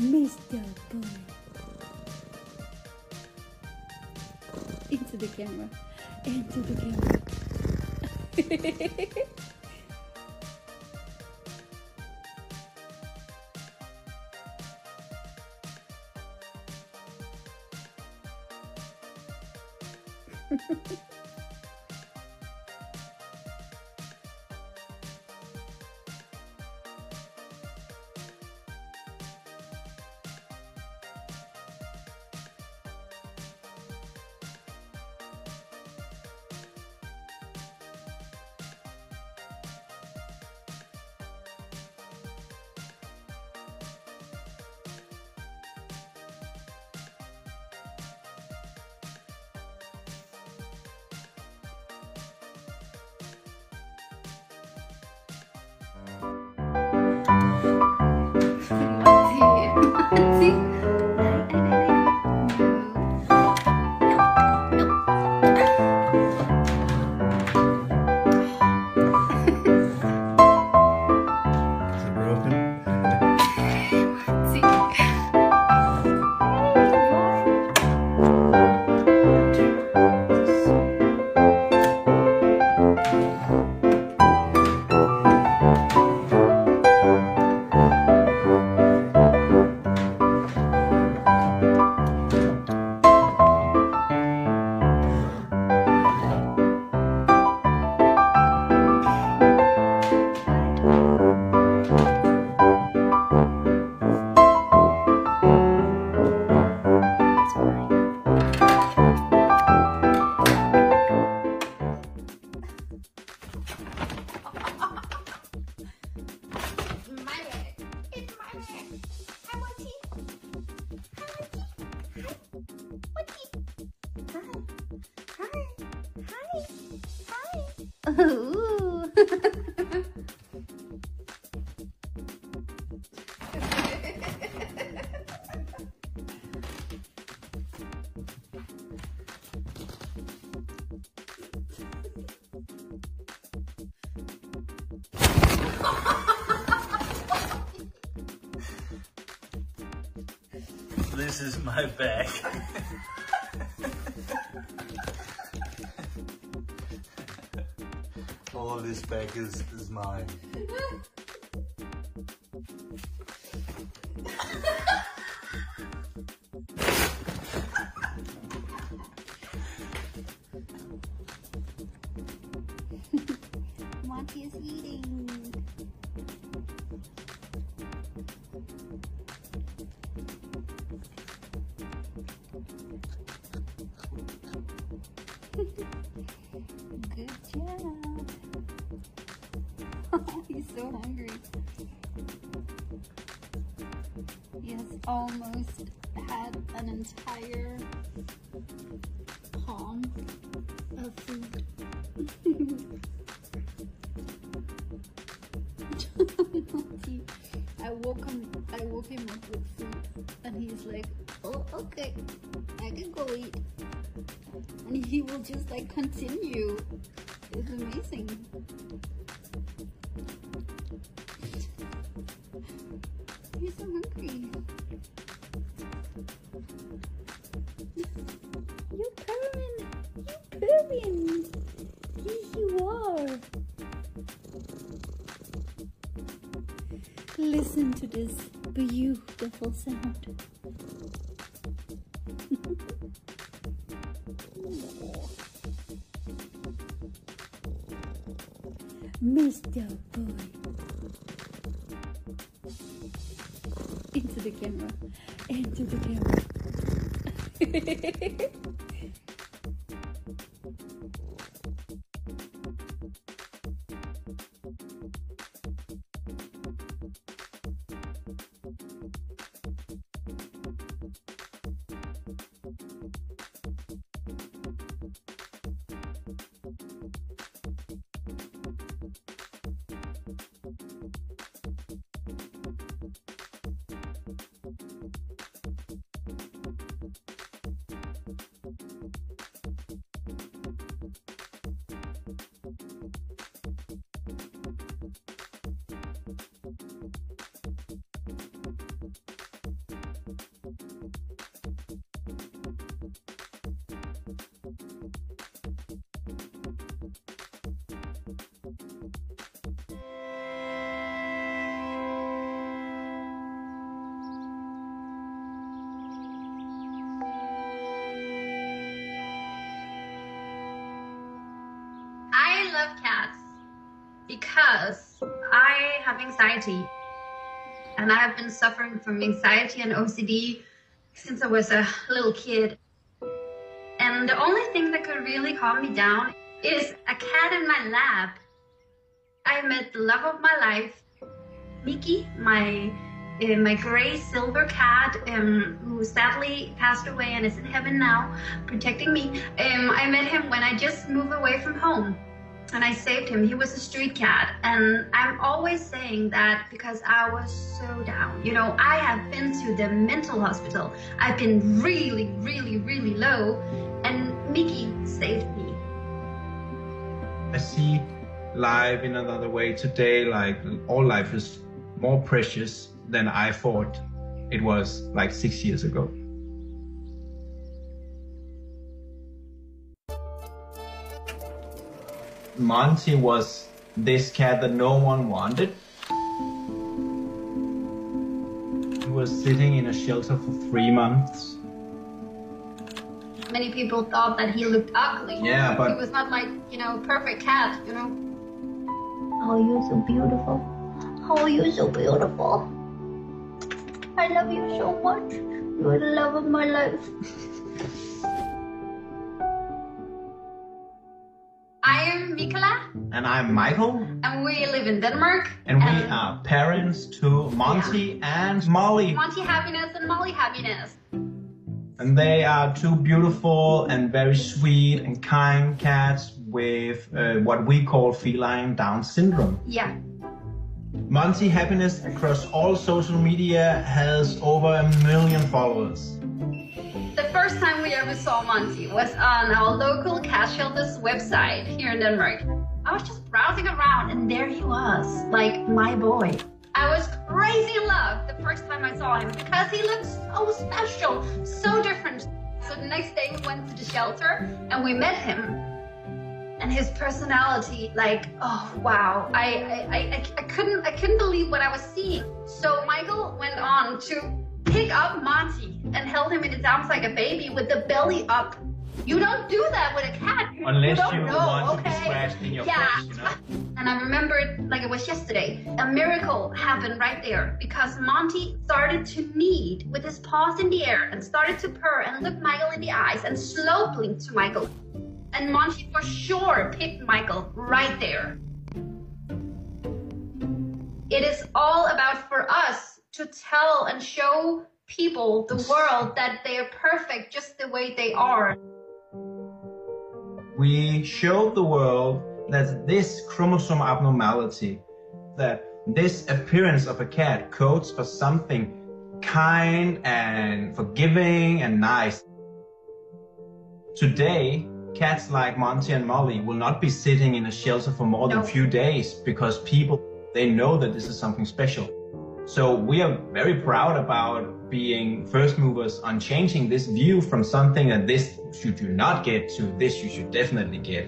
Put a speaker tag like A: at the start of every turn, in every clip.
A: Mr. Bullet. Into the camera. Into the camera. Ooh.
B: this is my bag. all this back is, is mine.
A: what is eating? almost listen to this beautiful sound. Mr. Boy. Into the camera. Into the camera.
C: love cats because I have anxiety and I have been suffering from anxiety and OCD since I was a little kid. And the only thing that could really calm me down is a cat in my lap. I met the love of my life, Mickey, my uh, my gray silver cat, um, who sadly passed away and is in heaven now, protecting me. Um, I met him when I just moved away from home and I saved him. He was a street cat. And I'm always saying that because I was so down. You know, I have been to the mental hospital. I've been really, really, really low. And Mickey saved me.
D: I see life in another way today. Like all life is more precious than I thought it was like six years ago. Monty was this cat that no one wanted. He was sitting in a shelter for three months.
C: Many people thought that he looked ugly.
D: Yeah, but-
C: he was not like, you know, perfect cat, you know. Oh, you're so beautiful. Oh, you're so beautiful. I love you so much. You're the love of my life. I am Mikola,
D: And I'm Michael,
C: and we live in Denmark.
D: and we are parents to Monty and Molly.
C: Monty Happiness and Molly Happiness.
D: And they are two beautiful and very sweet and kind cats with uh, what we call feline Down syndrome.
C: Yeah.
D: Monty Happiness across all social media has over a million followers.
C: First time we ever saw Monty was on our local cat shelter's website here in Denmark. I was just browsing around and there he was, like my boy. I was crazy in love the first time I saw him because he looked so special, so different. So the next day we went to the shelter and we met him. And his personality, like, oh wow, I, I, I, I couldn't I couldn't believe what I was seeing. So Michael went on to pick up Monty and held him in his arms like a baby with the belly up. You don't do that with a cat.
D: Unless
C: don't
D: you
C: know,
D: want to be scratched in your
C: yeah.
D: face, you know?
C: And I remember it like it was yesterday. A miracle happened right there because Monty started to knead with his paws in the air and started to purr and look Michael in the eyes and slow blink to Michael. And Monty for sure picked Michael right there. It is all about for us to tell and show people, the world, that they are perfect just the way they are.
D: we showed the world that this chromosome abnormality, that this appearance of a cat codes for something kind and forgiving and nice. Today, cats like Monty and Molly will not be sitting in a shelter for more than a few days because people, they know that this is something special. So we are very proud about being first movers on changing this view from something that this should you not get to this you should definitely get.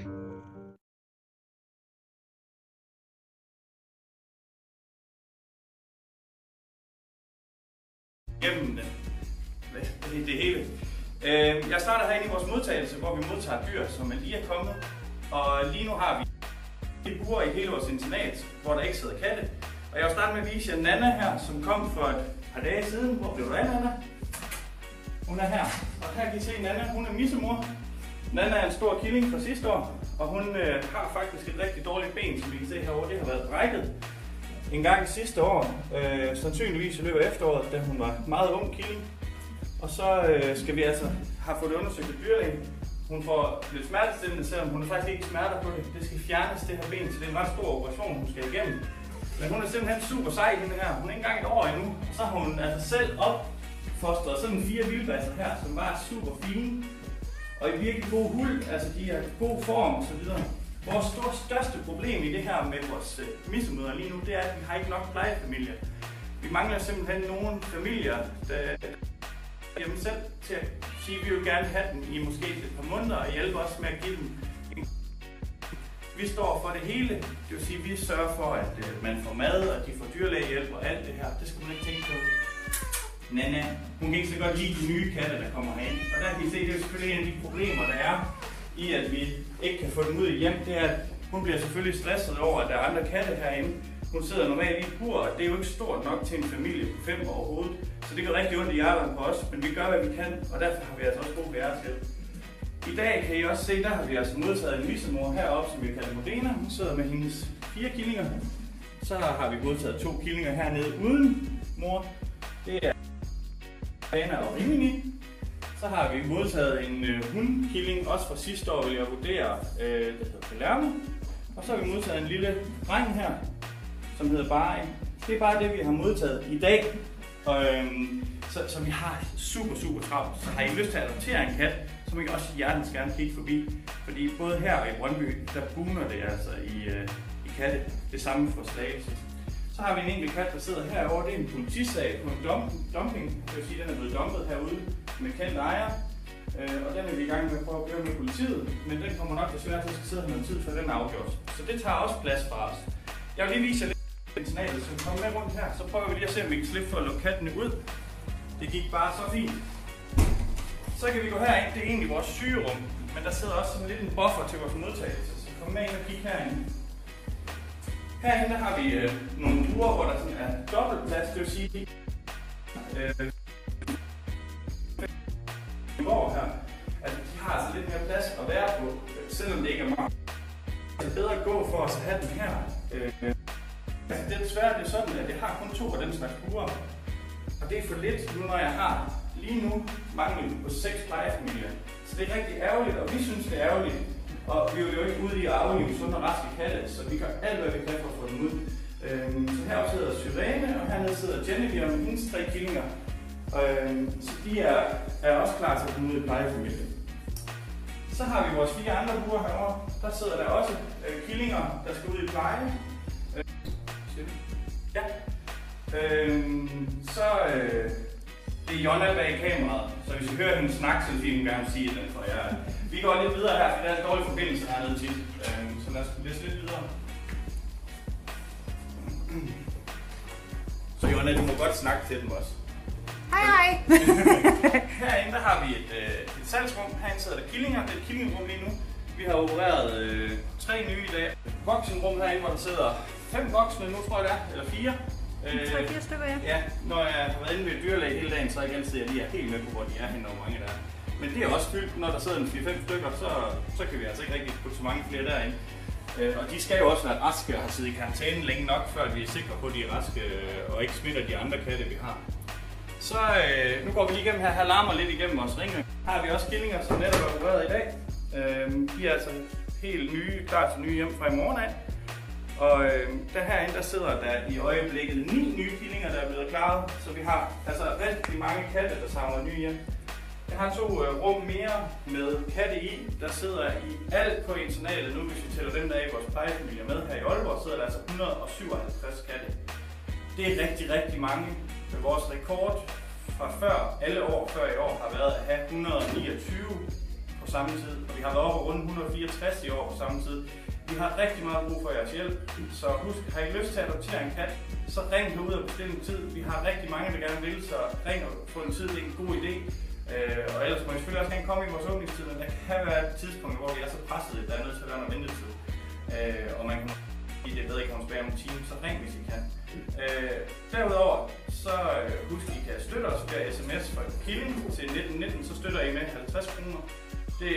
E: gennem hvad, det, det hele. Jeg starter herinde i vores modtagelse, hvor vi modtager dyr, som er lige er kommet. Og lige nu har vi et bur i hele vores internat, hvor der ikke sidder katte. Og jeg vil starte med at vise jer Nana her, som kom for et par dage siden. Hvor blev du af, Nana? Hun er her. Og her kan I se Nana, hun er missemor. Nana er en stor killing fra sidste år, og hun øh, har faktisk et rigtig dårligt ben, som vi kan se herovre. Det har været brækket en gang sidste år, øh, sandsynligvis i løbet af efteråret, da hun var meget ung killing. Og så øh, skal vi altså have fået det undersøgt af dyrlægen. Hun får lidt smertestillende, selvom hun er faktisk ikke smerter på det. Det skal fjernes, det her ben, så det er en ret stor operation, hun skal igennem. Men hun er simpelthen super sej, hende her. Hun er ikke engang et år endnu. Så har hun altså selv opfostret sådan fire vildbasser her, som bare er super fine. Og i virkelig god hul, altså de er god form og så videre. Vores store, største problem i det her med vores øh, missemøder lige nu, det er, at vi har ikke nok plejefamilier. Vi mangler simpelthen nogle familier, der giver dem selv til at sige, at vi vil gerne have dem i måske et par måneder og hjælpe os med at give dem vi står for det hele. Det vil sige, at vi sørger for, at øh, man får mad, og de får dyrlægehjælp og alt det her. Det skal man ikke tænke på. Nana, hun kan ikke så godt lide de nye katte, der kommer herind. Og der kan I se, det er selvfølgelig en af de problemer, der er i, at vi ikke kan få dem ud i hjem. Det er, at Hun bliver selvfølgelig stresset over, at der er andre katte herinde. Hun sidder normalt i et bur, og det er jo ikke stort nok til en familie på fem overhovedet. Så det gør rigtig ondt i hjertet på os, men vi gør, hvad vi kan, og derfor har vi altså også brug for til. I dag kan I også se, der har vi altså modtaget en missemor heroppe, som vi kalder Modena. Hun sidder med hendes fire killinger. Så har vi modtaget to killinger hernede uden mor. Det er Anna og Rimini. Så har vi modtaget en øh, hundkilling, også fra sidste år vil jeg vurdere, øh, der hedder Palermo. Og så har vi modtaget en lille dreng her, som hedder Bari. Det er bare det, vi har modtaget i dag. Og, øh, så, så vi har super, super travlt. Så har I lyst til at adoptere en kat, så må I også hjertens gerne kigge forbi. Fordi både her og i Brøndby, der boomer det altså i, øh, i katte. Det samme for Slagelse. Så har vi en enkelt kat, der sidder herovre. Det er en politisag på en dump, dumping. Det vil sige, at den er blevet dumpet herude med kendt ejer. Øh, og den er vi i gang med at prøve at gøre med politiet. Men den kommer nok desværre til at skal sidde her noget tid, før den er afgjort. Så det tager også plads fra os. Jeg vil lige vise jer lidt signalet, så kom med rundt her. Så prøver vi lige at se, om vi kan slippe for at lukke kattene ud. Det gik bare så fint. Så kan vi gå herind. Det er egentlig vores sygerum. Men der sidder også sådan lidt en buffer til vores modtagelse. Så kom med ind og kig herind. Herinde der har vi øh, nogle buer, hvor der sådan er dobbelt plads, det vil sige, øh, går her, altså de har altså lidt mere plads at være på, øh, selvom det ikke er meget. Det er bedre at gå for os at have den her. Øh, altså det er desværre det er sådan, at jeg har kun to af den slags buer. Og det er for lidt nu, når jeg har lige nu mangel på seks plejefamilier. Så det er rigtig ærgerligt, og vi synes det er ærgerligt. Og vi er jo ikke ude i at aflive sunde og raske katte, så vi gør alt, hvad vi kan for at få dem ud. Øhm, så heroppe sidder Syrene, og hernede sidder Genevieve med hendes tre killinger. Øhm, så de er, er også klar til at komme ud i plejefamilie. Så har vi vores fire andre buer herovre. Der sidder der også øh, killinger, der skal ud i pleje. Øh, ja. Øhm, så øh, det er Jonna bag kameraet, så hvis I hører hende snakke, så vil jeg gerne sige den, for jeg... Vi går lidt videre her, for der er en dårlig forbindelse hernede tit. Øhm, så lad os læse lidt videre. Så Jonna, du må godt snakke til dem også.
F: Hej hej.
E: Herinde der har vi et, øh, et salgsrum. Herinde sidder der killinger. Det er et killingrum lige nu. Vi har opereret øh, tre nye i dag. Voksenrum herinde, hvor der sidder fem voksne nu, tror jeg det er. Eller fire. Øh,
F: Tre, fire stykker, ja.
E: Øh, ja, når jeg har været inde ved dyrlæge hele dagen, så er jeg ikke altid jeg lige er helt med på, hvor de er henne, og hvor mange der er. Men det er også fyldt, når der sidder en 4-5 stykker, så, så kan vi altså ikke rigtig putte så mange flere derinde. Øh, og de skal jo også være raske og have siddet i karantæne længe nok, før vi er sikre på, at de er raske øh, og ikke smitter de andre katte, vi har. Så øh, nu går vi lige igennem her. Her larmer lidt igennem vores ringe. Her har vi også killinger, som netop er opereret i dag. Øh, de er altså helt nye, klar til nye hjem fra i morgen af. Og øh, der herinde, der sidder der i øjeblikket ni nye killinger, der er blevet klaret. Så vi har altså rigtig mange katte, der samler nye hjem. Jeg har to øh, rum mere med katte i. Der sidder i alt på internatet nu, hvis vi tæller dem, der er i vores plejefamilie med her i Aalborg, sidder der altså 157 katte. Det er rigtig, rigtig mange. Men vores rekord fra før, alle år før i år, har været at have 129 på samme tid. Og vi har været oppe rundt 164 i år på samme tid. Vi har rigtig meget brug for jeres hjælp, så husk, har I lyst til at adoptere en kat, så ring ud og bestil en tid. Vi har rigtig mange, der gerne vil, så ring og få en tid, det er en god idé. Øh, og ellers må I selvfølgelig også gerne komme i vores åbningstid, men der kan være et tidspunkt, hvor vi er så presset, at der er nødt til at være noget ventetid. Øh, og man kan sige, det er bedre, at I kommer tilbage om en time, så ring, hvis I kan. Øh, derudover, så øh, husk, at I kan støtte os via sms fra Killing til 1919, så støtter I med 50 kroner. Det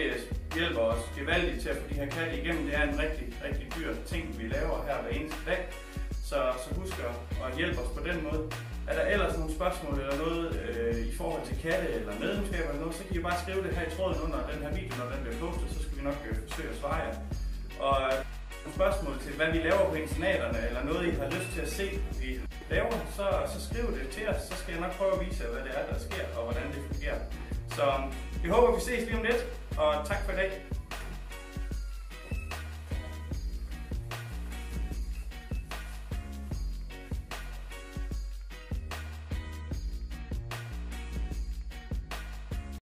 E: hjælper os gevaldigt til at få de her katte igennem. Det er en rigtig, rigtig dyr ting, vi laver her hver eneste dag. Så, så husk at, hjælpe os på den måde. Er der ellers nogle spørgsmål eller noget øh, i forhold til katte eller medlemskab eller noget, så kan I bare skrive det her i tråden under den her video, når den bliver postet, så skal vi nok øh, forsøge at svare jer. Og øh, nogle spørgsmål til, hvad vi laver på internaterne, eller noget, I har lyst til at se, vi laver, så, så skriv det til os, så skal jeg nok prøve at vise jer, hvad det er, der sker, og hvordan det fungerer. Så øh, vi håber, vi ses lige om lidt, on Tack for it.